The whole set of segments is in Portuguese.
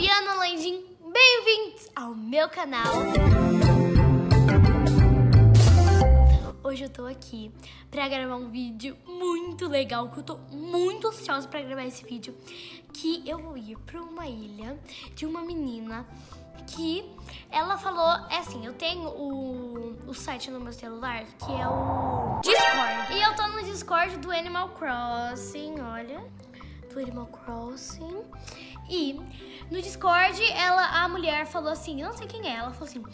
Fabiana Landim, bem-vindos ao meu canal. Hoje eu tô aqui pra gravar um vídeo muito legal, que eu tô muito ansiosa pra gravar esse vídeo, que eu vou ir pra uma ilha de uma menina que ela falou, é assim, eu tenho o, o site no meu celular, que é o Discord. E eu tô no Discord do Animal Crossing, olha, do Animal Crossing. E no Discord, ela, a mulher falou assim, não sei quem é, ela falou assim,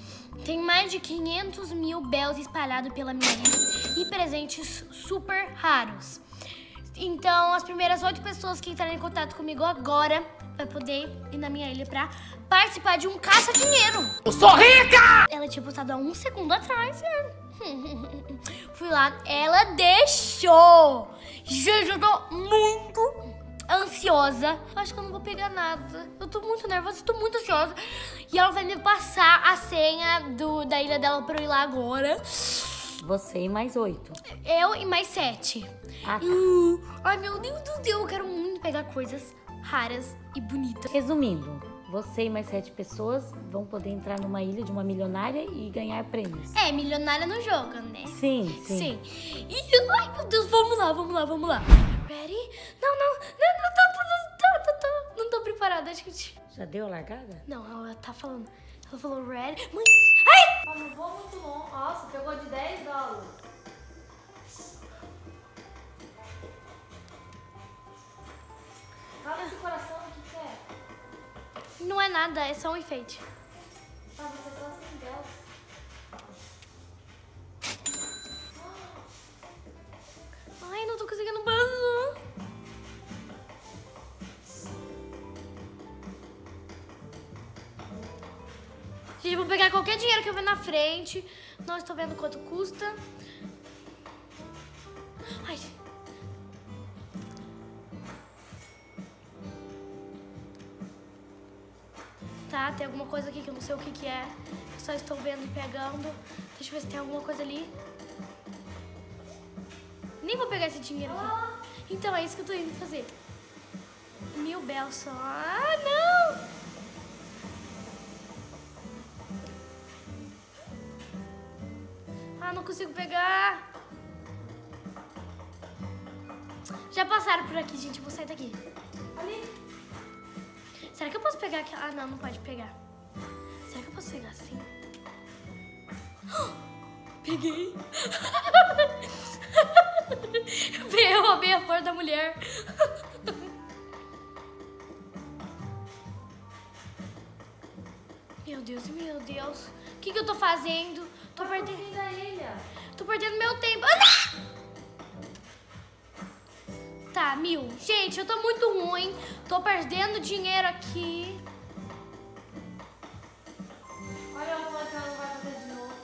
tem mais de 500 mil bells espalhados pela minha ilha e presentes super raros. Então, as primeiras oito pessoas que entrarem em contato comigo agora vai poder ir na minha ilha pra participar de um caça-dinheiro. Eu sou rica! Ela tinha postado há um segundo atrás. é. Fui lá, ela deixou. Gente, eu tô muito ansiosa. Eu acho que eu não vou pegar nada. Eu tô muito nervosa, eu tô muito ansiosa. E ela vai me passar a senha do, da ilha dela pra eu ir lá agora. Você e mais oito. Eu e mais sete. Ah, tá. Uh, ai, meu Deus do céu, eu quero muito pegar coisas raras e bonitas. Resumindo, você e mais sete pessoas vão poder entrar numa ilha de uma milionária e ganhar prêmios. É, milionária no jogo, né? Sim, sim. Sim. E, ai, meu Deus, vamos lá, vamos lá, vamos lá. Ready? Não, não, não, não tô, tô, tô, tô, tô, não tô preparada, gente. Já deu a largada? Não, ela tá falando. Ela falou ready. Mãe, ai! Ó, não vou muito longe. Nossa, pegou de 10 dólares. Fala esse coração, o que que é? Não é nada, é só um enfeite. Vou pegar qualquer dinheiro que eu ver na frente. Não estou vendo quanto custa. Ai. Tá, tem alguma coisa aqui que eu não sei o que que é. Eu só estou vendo e pegando. Deixa eu ver se tem alguma coisa ali. Nem vou pegar esse dinheiro aqui. Então, é isso que eu tô indo fazer. Mil bel só. Ah, não! Consigo pegar. Já passaram por aqui, gente. Eu vou sair daqui. Ali. Será que eu posso pegar aqui? Ah, não, não pode pegar. Será que eu posso pegar assim? Peguei. Eu roubei a flor da mulher. Meu Deus, meu Deus. O que, que eu tô fazendo? Tô perdendo. Fim da ilha. Tô perdendo meu tempo. Ah, não! Tá, mil. Gente, eu tô muito ruim. Tô perdendo dinheiro aqui. Olha a rua que ela não vai fazer de novo.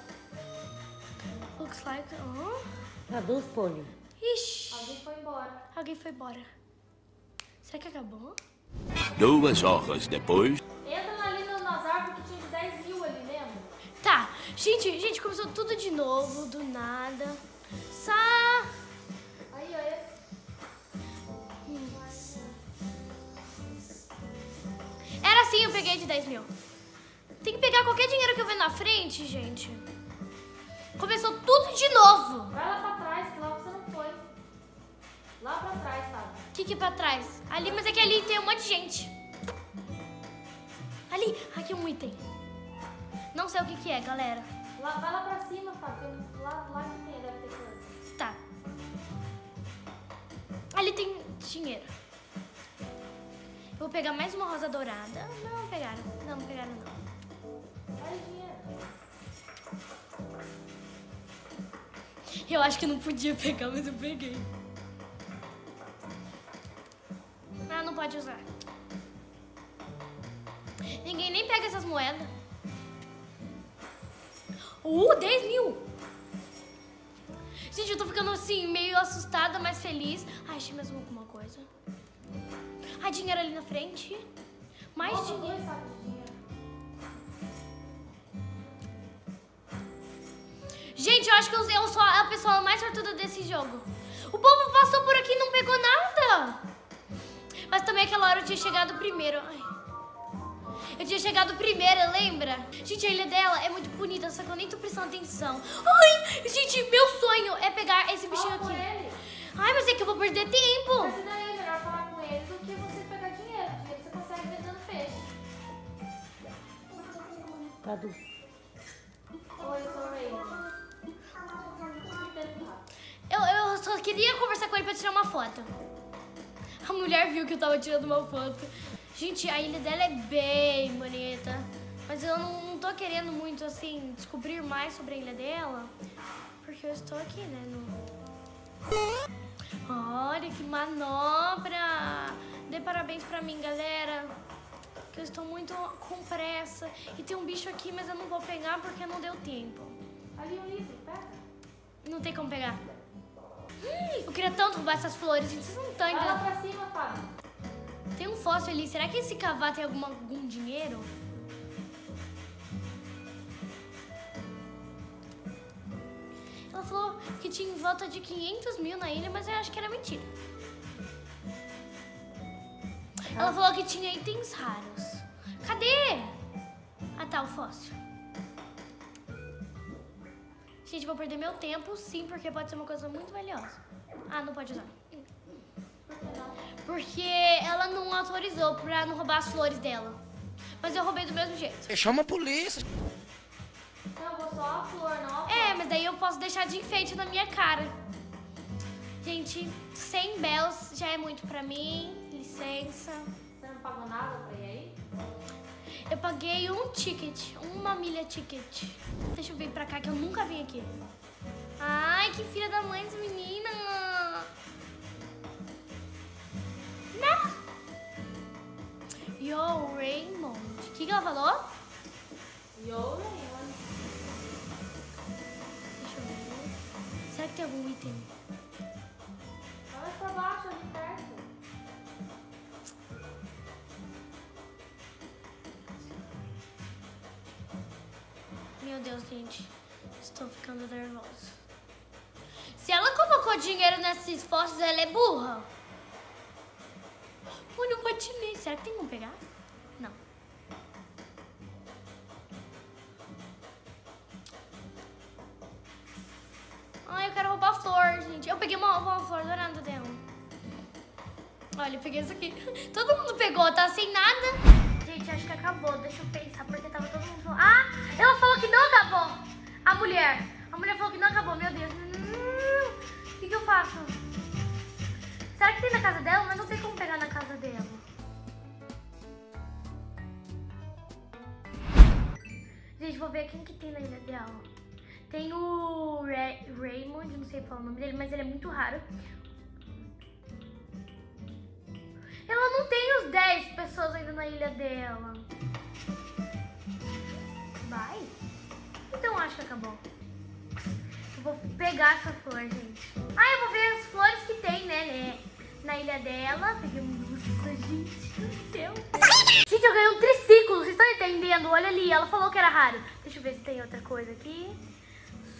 Looks like. Oh. Traduz, Poli. Ixi. Alguém foi embora. Alguém foi embora. Será que acabou? Duas horas depois. Entra ali no- nas árvores que tinha de 10 mil ali, lembra? Tá. Gente, gente, começou tudo de novo, do nada. Só. Aí, esse. Era assim, eu peguei de 10 mil. Tem que pegar qualquer dinheiro que eu ver na frente, gente. Começou tudo de novo. Vai lá pra trás, que lá você não foi. Lá pra trás, tá? O que que é pra trás? Ali, mas é que ali tem um monte de gente. Ali, aqui um item. Não sei o que que é, galera. Lá, vai lá pra cima, Fábio. porque Lá, lá que tem, deve ter coisa. Tá. Ali tem dinheiro. Eu vou pegar mais uma rosa dourada. Não, pegaram. Não, não pegaram não. Vai dinheiro. Eu acho que não podia pegar, mas eu peguei. Ah, não pode usar. Ninguém nem pega essas moedas. Uh, 10 mil! Gente, eu tô ficando assim, meio assustada, mas feliz. Ai, achei mais alguma coisa. Ai, dinheiro ali na frente. Mais Nossa, dinheiro. Gente, eu acho que eu eu sou a pessoa mais sortuda desse jogo. O povo passou por aqui e não pegou nada. Mas também aquela hora eu tinha chegado primeiro. Ai. Chegado primeira, lembra? Gente, a ilha dela é muito bonita, só que eu nem tô prestando atenção. Ai, gente, meu sonho é pegar esse bichinho Fala com aqui. ele. Ai, mas é que eu vou perder tempo. Mas daí é melhor falar com eles do que você pegar dinheiro, porque você consegue vendendo peixe. Traduz. Oi, eu sou. Eu, eu só queria conversar com ele pra tirar uma foto. A mulher viu que eu tava tirando uma foto. Gente, a ilha dela é bem bonita. Mas eu não, não tô querendo muito, assim, descobrir mais sobre a ilha dela. Porque eu estou aqui, né? No... Olha que manobra! Dê parabéns pra mim, galera. Que eu estou muito com pressa. E tem um bicho aqui, mas eu não vou pegar porque não deu tempo. Ali um livro, pega. Não tem como pegar. Hum, Eu queria tanto roubar essas flores, gente. Vocês não estão Vai lá entendendo. pra cima, Fábio. Tem um fóssil ali. Será que esse cavar tem alguma, algum dinheiro? Ela falou que tinha em volta de 500 mil na ilha, mas eu acho que era mentira. Ela falou que tinha itens raros. Cadê? Ah tá, o fóssil. Gente, vou perder meu tempo, sim, porque pode ser uma coisa muito valiosa. Ah, não pode usar. Porque ela não autorizou pra não roubar as flores dela. Mas eu roubei do mesmo jeito. Chama a polícia. Não, só a flor, não É, mas daí eu posso deixar de enfeite na minha cara. Gente, 100 bells já é muito pra mim. Licença. Você não pagou nada pra ir aí? Eu paguei um ticket, uma milha ticket. Deixa eu vir pra cá que eu nunca vim aqui. Ai, que filha da mãe menina. Yo, Raymond. O que, que ela falou? Yo, Raymond. Deixa eu ver. Será que tem algum item? Mais pra baixo, ali perto. Meu Deus, gente. Estou ficando nervosa. Se ela colocou dinheiro nesses fósseis, ela é burra. Patinete. Será que tem como pegar? Não. Ai, eu quero roubar a flor, gente. Eu peguei uma, uma flor dourada dela. Olha, eu peguei isso aqui. Todo mundo pegou, tá sem nada. Gente, acho que acabou. Deixa eu pensar, porque tava todo mundo. Ah, ela falou que não acabou. A mulher. A mulher falou que não acabou, meu Deus. Hum, O que, que eu faço? Será que tem na casa dela? Mas não tem Vou ver quem que tem na ilha dela. Tem o Ra- Raymond, não sei falar o nome dele, mas ele é muito raro. Ela não tem os 10 pessoas ainda na ilha dela. Vai? Então acho que acabou. Eu vou pegar essa flor, gente. Ah, eu vou ver as flores que tem, né, né? Na ilha dela. Peguei um. Nossa, gente, meu Deus. Gente, eu ganhei um triciclo, vocês estão entendendo? Olha ali, ela falou que era raro. Deixa eu ver se tem outra coisa aqui.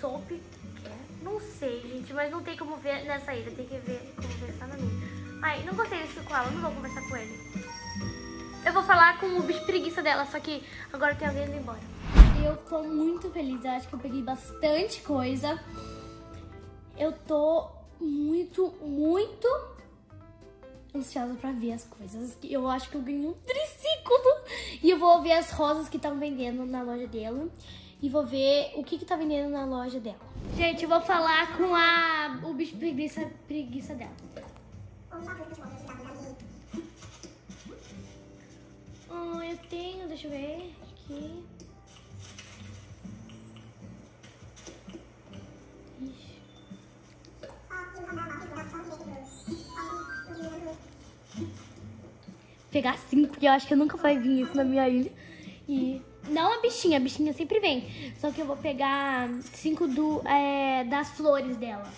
Soap. é, Não sei, gente, mas não tem como ver nessa ilha. Tem que ver como ver só na minha. Ai, não gostei desse com ela, não vou conversar com ele. Eu vou falar com o bicho preguiça dela, só que agora tem alguém indo embora. Eu tô muito feliz, eu acho que eu peguei bastante coisa. Eu tô muito, muito ansiosa pra ver as coisas. Eu acho que eu ganhei um triciclo. E eu vou ver as rosas que estão vendendo na loja dela. E vou ver o que, que tá vendendo na loja dela. Gente, eu vou falar com a, o bicho preguiça, preguiça dela. Ah, eu tenho, deixa eu ver aqui. Ixi. Pegar cinco, porque eu acho que nunca vai vir isso na minha ilha. E não a bichinha, a bichinha sempre vem. Só que eu vou pegar cinco do, é, das flores dela.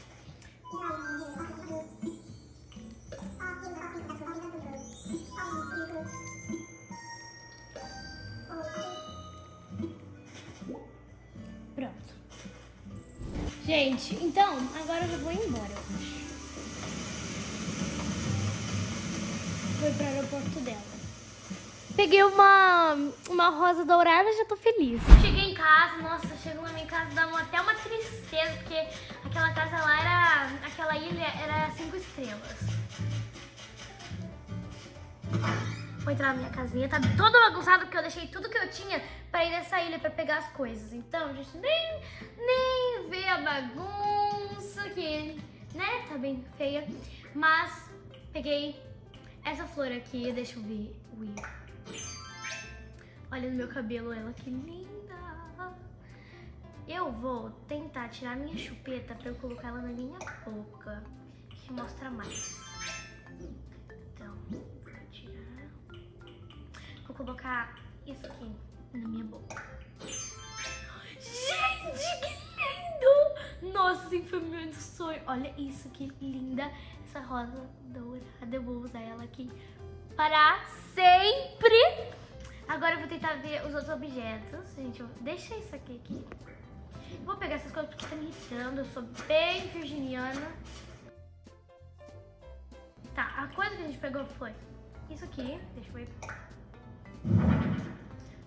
Pronto. Gente, então, agora eu já vou embora, Foi pro aeroporto dela. Peguei uma, uma rosa dourada já tô feliz. Cheguei em casa, nossa, chegou na minha casa, dá até uma tristeza, porque aquela casa lá era. aquela ilha era cinco estrelas. Vou entrar na minha casinha, tá toda bagunçada porque eu deixei tudo que eu tinha pra ir nessa ilha pra pegar as coisas. Então, gente, nem, nem vê a bagunça que, né, tá bem feia. Mas peguei essa flor aqui, deixa eu ver. Ui. Olha no meu cabelo ela, que linda. Eu vou tentar tirar minha chupeta pra eu colocar ela na minha boca, que mostra mais. Então, vou tirar. Vou colocar isso aqui na minha boca. Gente, que lindo! Nossa, sim, foi meu sonho. Olha isso, que linda. Essa rosa dourada, eu vou usar ela aqui para sempre. Agora eu vou tentar ver os outros objetos. Gente, eu... deixa isso aqui aqui. Vou pegar essas coisas porque tá me irritando. Eu sou bem virginiana. Tá, a coisa que a gente pegou foi isso aqui. Deixa eu ver.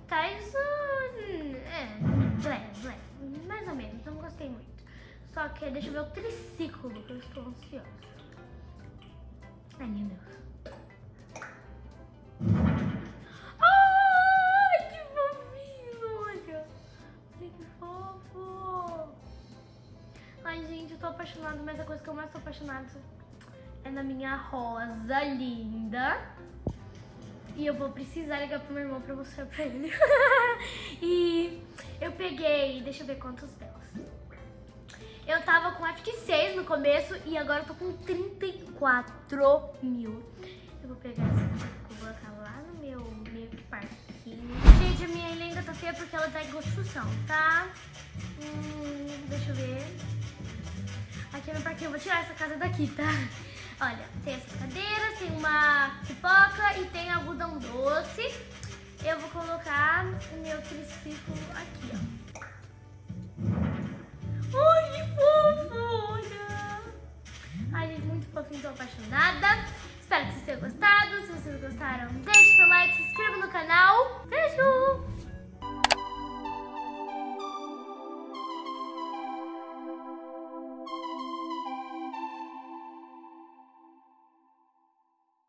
Tá, isso. É, leve, leve. Mais ou menos, não gostei muito. Só que deixa eu ver o triciclo, que eu estou ansiosa. Ai, meu Deus. Ai, que fofinho, olha. Olha que fofo. Ai, gente, eu tô apaixonada, mas a coisa que eu mais tô apaixonada é na minha rosa linda. E eu vou precisar ligar pro meu irmão pra mostrar pra ele. e eu peguei, deixa eu ver quantos delas. Eu tava com acho que 6 no começo e agora eu tô com 34 mil. Eu vou pegar essa aqui, vou colocar lá no meu meio que parquinho. Gente, a minha ainda tá feia porque ela tá em construção, tá? Hum, deixa eu ver. Aqui no parquinho, eu vou tirar essa casa daqui, tá? Olha, tem essas cadeiras, tem uma pipoca e tem algodão doce. Eu vou colocar o meu triciclo aqui, ó.